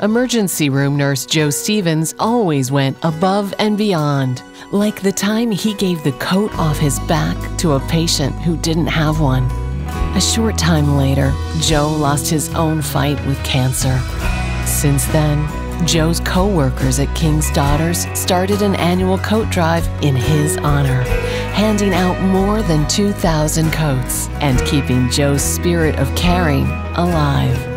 Emergency room nurse Joe Stevens always went above and beyond, like the time he gave the coat off his back to a patient who didn't have one. A short time later, Joe lost his own fight with cancer. Since then, Joe's co workers at King's Daughters started an annual coat drive in his honor, handing out more than 2,000 coats and keeping Joe's spirit of caring alive.